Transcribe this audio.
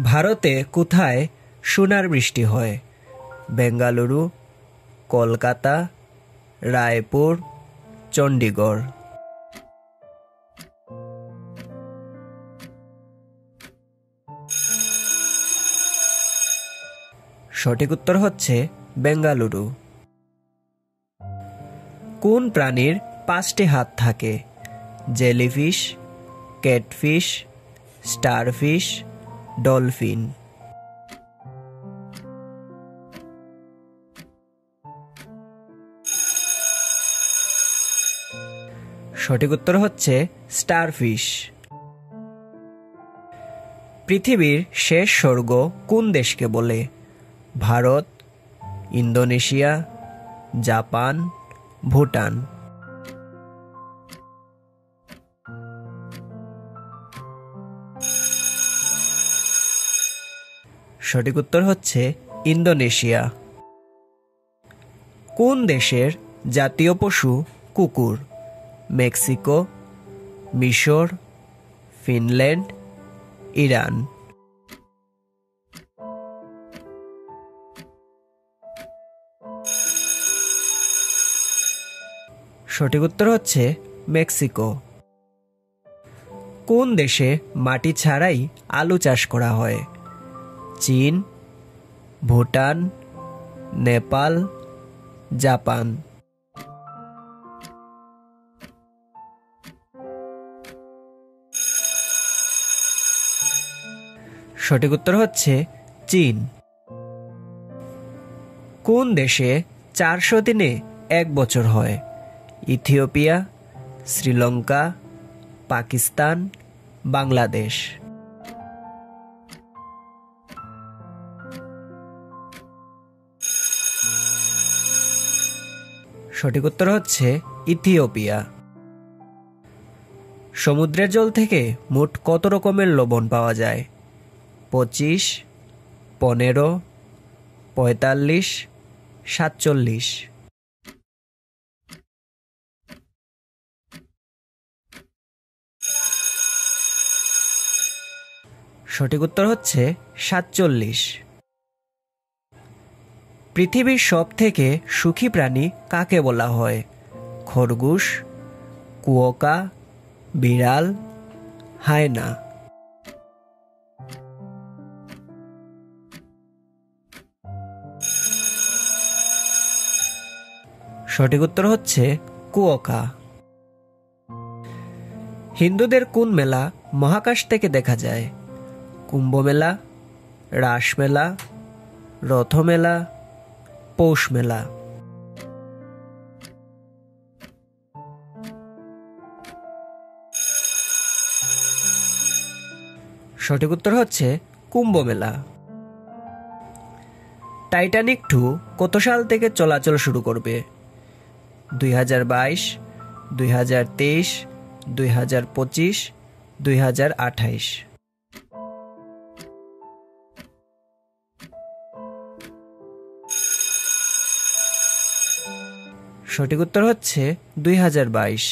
ভারতে কোথায় সোনার বৃষ্টি হয়? বেঙ্গালুরু, কলকাতা, রায়পুর চণ্ডীগড় সঠিক উত্তর হচ্ছে বেঙ্গালুরু। কোন প্রাণীর পাঁচটি হাত থাকে? Jellyfish, catfish, starfish dolphin. সঠিক উত্তর হচ্ছে স্টারফিশ। পৃথিবীর শেষ স্বর্গ কোন দেশকে বলে? Bharat, Indonesia, Japan, Bhutan. সঠিক উত্তর হচ্ছে ইন্দোনেশিয়া। কোন দেশের জাতীয় পশু কুকুর? মেক্সিকো, মিশর, ফিনল্যান্ড, ইরান। সঠিক উত্তর হচ্ছে মেক্সিকো। কোন দেশে মাটি ছাড়াই আলু চাষ করা হয়? চীন, ভুটান, নেপাল, জাপান। সঠিক উত্তর হচ্ছে চীন। কোন দেশে চারশো দিনে এক বছর হয়? ইথিওপিয়া, শ্রীলঙ্কা, পাকিস্তান, বাংলাদেশ। সঠিক উত্তর হচ্ছে ইথিওপিয়া। সমুদ্রের জল থেকে মোট কত রকমের লবণ পাওয়া যায়? পঁচিশ, পনেরো, পঁয়তাল্লিশ, সাতচল্লিশ। সঠিক উত্তর হচ্ছে সাতচল্লিশ। পৃথিবীর সব থেকে সুখী প্রাণী কাকে বলা হয়? খরগোশ, কুয়োকা, বিড়াল, হায়না। সঠিক উত্তর হচ্ছে কুয়োকা। হিন্দুদের কোন মেলা মহাকাশ থেকে দেখা যায়? কুম্ভ মেলা, রাস মেলা, রথ মেলা পৌষ মেলা। সঠিক উত্তর হচ্ছে কুম্ভ মেলা। টাইটানিক টু কত সাল থেকে চলাচল শুরু করবে? দুই হাজার বাইশ, দুই হাজার তেইশ, দুই হাজার পঁচিশ, দুই হাজার আঠাইশ। সঠিক উত্তর হচ্ছে দুই হাজার বাইশ।